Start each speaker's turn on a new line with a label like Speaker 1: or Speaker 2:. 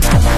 Speaker 1: Bye.